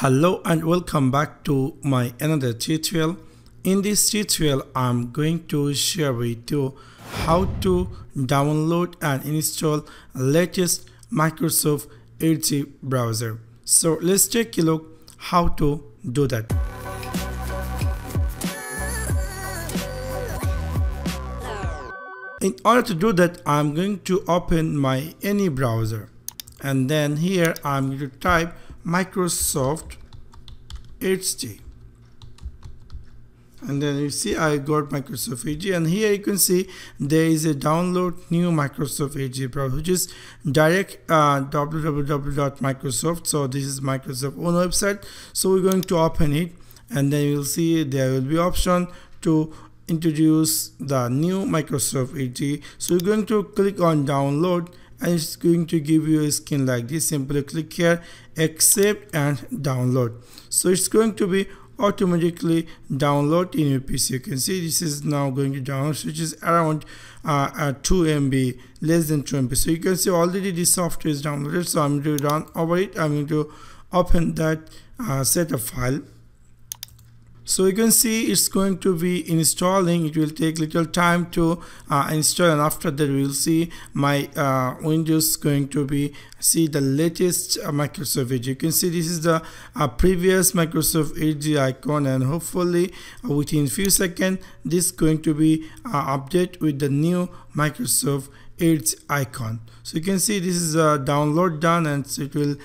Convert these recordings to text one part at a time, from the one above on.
hello and welcome back to my another tutorial. In this tutorial i'm going to share with you how to download and install latest microsoft edge browser. So let's take a look how to do that. In order to do that i'm going to open my any browser. And then here i'm going to type Microsoft Edge and then you see I got Microsoft Edge and here you can see there is a download new Microsoft Edge browser which is direct uh, www.microsoft so this is Microsoft own website. So we're going to open it and then you'll see there will be option to introduce the new Microsoft Edge. So you're going to click on download and it's going to give you a skin like this simply click here accept and download so it's going to be automatically download in your PC. You can see this is now going to download which is around uh, uh, 2 MB less than 2 MB. So you can see already this software is downloaded. So I'm going to run over it. I'm going to open that uh, setup file so you can see it's going to be installing. It will take little time to uh, install and after that we'll see my uh, windows going to be see the latest uh, microsoft edge. You can see this is the uh, previous microsoft edge icon and hopefully uh, within few seconds this is going to be uh, update with the new microsoft edge icon. So you can see this is a download done and it will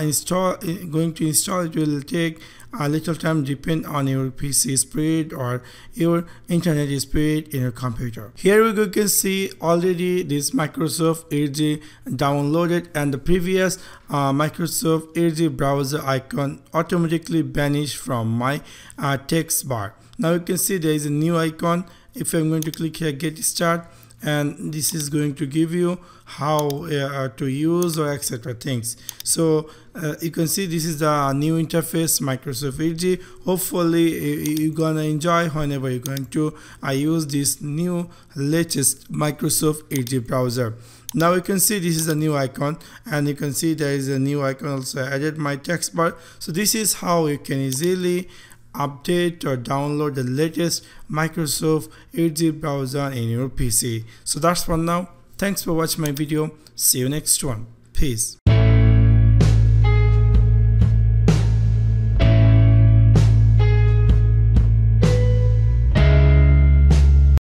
install going to install. It will take a little time depend on your PC speed or your internet speed in your computer. Here we can see already this Microsoft Edge downloaded and the previous uh, Microsoft Edge browser icon automatically vanished from my uh, text bar. Now you can see there is a new icon. If I'm going to click here get start and this is going to give you how uh, to use or etc things. So uh, you can see this is the new interface Microsoft Edge. Hopefully you're gonna enjoy whenever you're going to I use this new latest Microsoft Edge browser. Now you can see this is a new icon and you can see there is a new icon also added my text bar. So this is how you can easily update or download the latest Microsoft Edge browser in your PC. So that's for now. Thanks for watching my video. See you next one. Peace.